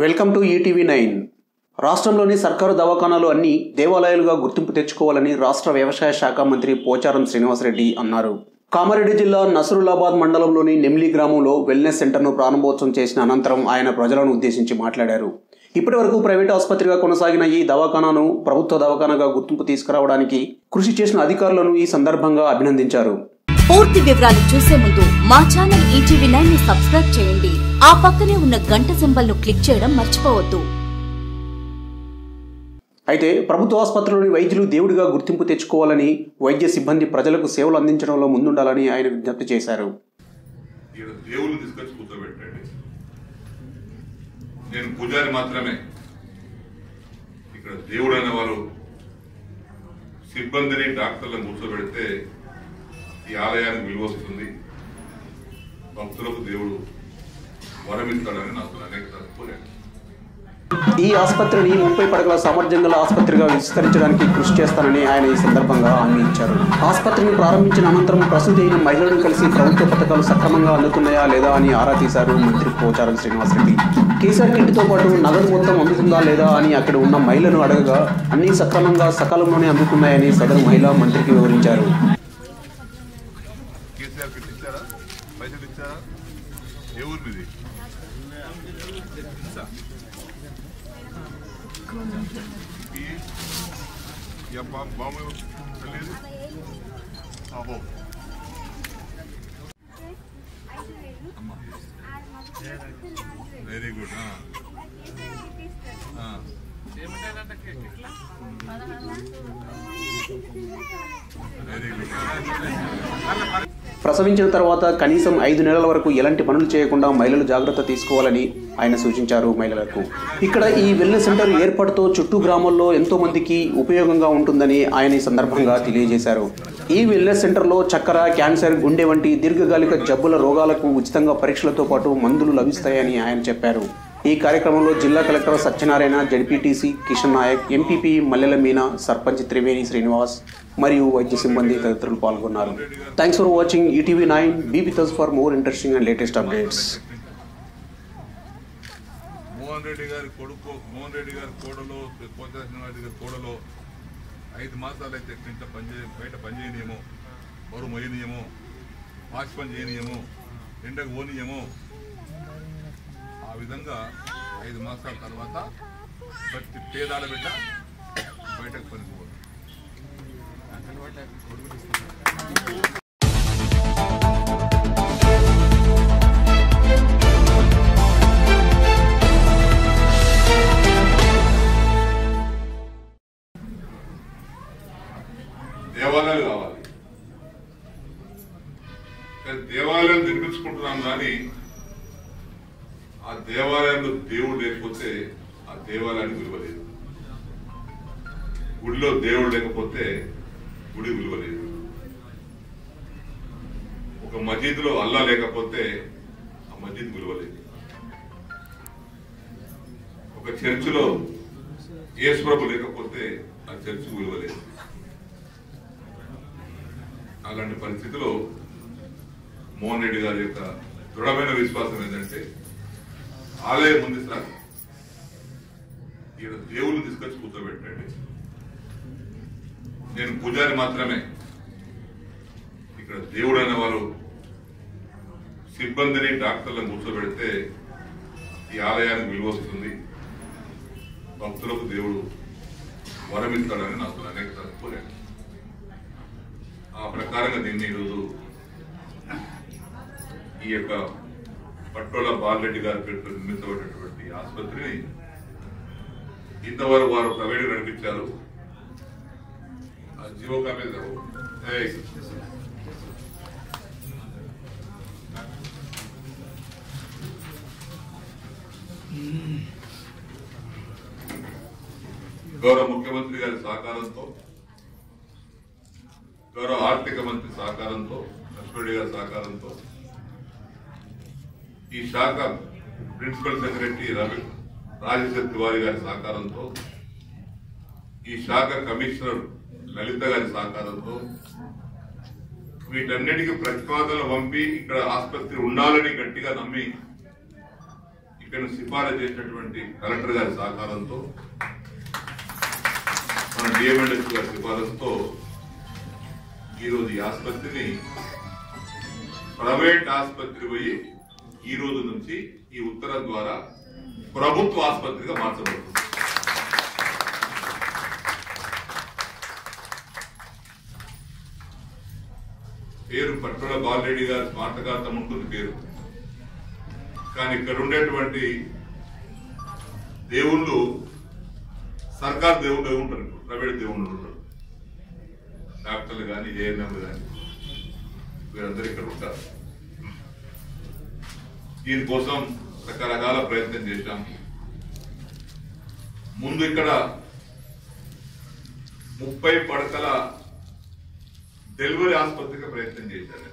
Welcome to ETV nine. రాష్ట్రంలోని సర్కారు దవాఖానాలు అన్ని దేవాలయాలుగా గుర్తింపు తెచ్చుకోవాలని రాష్ట్ర వ్యవసాయ శాఖ మంత్రి పోచారం శ్రీనివాసరెడ్డి అన్నారు. కామారెడ్డి జిల్లా నసరులాబాద్ మండలంలోని నెమ్లి గ్రామంలో వెల్నెస్ సెంటర్ను ప్రారంభోత్సవం చేసిన అనంతరం ఆయన ప్రజలను ఉద్దేశించి మాట్లాడారు. ఇప్పటి వరకు ప్రైవేట్ ఆసుపత్రిగా కొనసాగిన ఈ దవాఖానాను ప్రభుత్వ దవాఖానాగా గుర్తింపు తీసుకురావడానికి కృషి చేసిన అధికారులను ఈ సందర్భంగా అభినందించారు. పూర్తి వివరాలు చూసే ముందు మా ఛానల్ ఈటీవీ నైన్ని సబ్స్క్రైబ్ చేయండి. ఆ పక్కనే ఉన్న గంట సింబల్ను క్లిక్ చేయడం మర్చిపోవద్దు. అయితే ప్రభుత్వ ఆసుపత్రిలోని వైద్యులు దేవుడిగా గుర్తింపు తెచ్చుకోవాలని వైద్య సిబ్బంది ప్రజలకు సేవలు అందించడంలో ముందుండాలని ఆయన విజ్ఞప్తి చేశారు. ఈడ దేవుళ్ళు తీసుకొచ్చి కూర్చోబెట్టండి. నేను పూజారి మాత్రమే. ఇక్కడ దేవుడు సిబ్బందిని డాక్టర్లను కూర్చోబెడితే ఈ ఆలయానికి విలువ వస్తుంది. భక్తులకు దేవుడు వరమిస్తాడని నాకు అనేక కోరాను ఈ ఆసుపత్రిని ముప్పై పడకల సామర్థ్యం గల ఆసుపత్రిగా విస్తరించడానికి కృషి చేస్తానని ఆయన ఈ సందర్భంగా హామీ ఇచ్చారు. ఆసుపత్రిని ప్రారంభించిన అనంతరం ప్రసూతి అయిన మహిళలను కలిసి ప్రభుత్వ పథకాలు సక్రమంగా అందుతున్నాయా లేదా అని ఆరా తీశారు మంత్రి పోచారం శ్రీనివాసరెడ్డి కేసీఆర్ కిట్తో పాటు నగదు మొత్తం అందుతుందా లేదా అని అక్కడ ఉన్న మహిళను అడగగా అన్ని సక్రమంగా సకాలంలోనే అందుతున్నాయని సదరు మహిళా మంత్రికి వివరించారు. కేసీఆర్ కిట్ ఇచ్చారా పైసలు ఇచ్చారా ఏ ఊరు మీది ఈ- ఈ అబ్బా బామ్మ తెలియదు అబ్బో. వెరీ గుడ్ వెరీ గుడ్ ప్రసవించిన తర్వాత కనీసం ఐదు నెలల వరకు ఎలాంటి పనులు చేయకుండా మహిళలు జాగ్రత్త తీసుకోవాలని ఆయన సూచించారు మహిళలకు. ఇక్కడ ఈ వెల్నెస్ సెంటర్ ఏర్పాటుతో చుట్టూ గ్రామాల్లో ఎంతో మందికి ఉపయోగంగా ఉంటుందని ఆయన ఈ సందర్భంగా తెలియజేశారు. ఈ వెల్నెస్ సెంటర్లో చక్కెర క్యాన్సర్ గుండె వంటి దీర్ఘకాలిక జబ్బుల రోగాలకు ఉచితంగా పరీక్షలతో పాటు మందులు లభిస్తాయని ఆయన చెప్పారు. ఈ కార్యక్రమంలో జిల్లా collector Satyanarayana ZPTC Kishan Nayak MPP Mallela Meena sarpanch Triveni Srinivas మరియు వైద్య సిబ్బంది తదితరులు పాల్గొన్నారు. Thanks for watching ETV nine be with for more interesting and latest updates Mohan Reddy గారి కొడుకు మోహన్ రెడ్డి గారి కోడలో కోటేశ్వర గారి కోడలో ఐదు మాసాలు అయితే ఇంట పనిచే బయట పని చేయనియమో బరువు మొయ్యనియము పాచి పని చేయనియము ఎండకు పోనీయమో విధంగా ఐదు మాసాల తర్వాత ప్రతి పేదాల బిడ్డ బయటకు పనిపోవడం దేవాలయాలు కావాలి. కానీ దేవాలయం నిర్మించుకుంటున్నాం కానీ ఆ దేవాలయంలో దేవుడు లేకపోతే ఆ దేవాలయానికి విలువ లేదు. గుడిలో దేవుడు లేకపోతే గుడి విలువ లేదు. ఒక మసీదులో అల్లా లేకపోతే ఆ మసీద్ విలువ లేదు. ఒక చర్చిలో ఏసుప్రభు లేకపోతే ఆ చర్చ్ విలువ లేదు. అలాంటి పరిస్థితిలో మోహన్ రెడ్డి గారి యొక్క దృఢమైన విశ్వాసం ఏంటంటే ఆలయం ఉంది సార్. ఈయన దేవుళ్ళు తీసుకొచ్చి కూర్చోబెట్టండి నేను పూజారి మాత్రమే. ఇక్కడ దేవుడు వారు సిబ్బందిని డాక్టర్లను కూర్చోబెడితే ఈ ఆలయానికి విలువ వస్తుంది. భక్తులకు దేవుడు వరమిస్తాడని నాకు అనేక తప్పలేదు కోరాను ఆ ప్రకారంగా దీన్ని ఈరోజు ఈ యొక్క పట్టోల బాలరెడ్డి గారి పేరుతో నిర్మించబడినటువంటి ఆసుపత్రిని ఇంతవరకు వారు ప్రైవేట్ నడిపించారు. ఆ జీవో కాపీ గౌరవ ముఖ్యమంత్రి గారి సహకారంతో గౌరవ ఆర్థిక మంత్రి సహకారంతో లక్ష్మణ్ గారి సహకారంతో ఈ శాఖ ప్రిన్సిపల్ సెక్రటరీ రవి రాజశేఖర్ తివారి గారి సహకారంతో ఈ శాఖ కమిషనర్ లలిత గారి సహకారంతో వీటన్నిటికీ ప్రతిపాదనలు పంపి ఇక్కడ ఆసుపత్రి ఉండాలని గట్టిగా నమ్మి ఇక్కడ సిఫారసు చేసినటువంటి కలెక్టర్ గారి సహకారంతో మన డిఎంఎండ్ఎస్ గారి సిఫారసుతో ఈరోజు ఈ ఆసుపత్రిని ప్రైవేట్ ఆసుపత్రి పోయి ఈ రోజు నుంచి ఈ ఉత్తరం ద్వారా ప్రభుత్వ ఆసుపత్రిగా మార్చబడుతుంది. పేరు పట్టుల బాలరెడ్డి గారి స్మార్టకార్థం ఉంటుంది పేరు. కానీ ఇక్కడ ఉండేటువంటి దేవుళ్ళు సర్కార్ దేవుళ్ళు ఉంటారు ప్రైవేట్ దేవుళ్ళు ఉంటారు. డాక్టర్లు కానీ ఏఎన్ఎంలు కానీ వీరందరూ ఇక్కడ ఉంటారు. దీనికోసం రకరకాల ప్రయత్నం చేశాం. ముందు ఇక్కడ ముప్పై పడకల డెలివరీ ఆసుపత్రికి ప్రయత్నం చేశారు.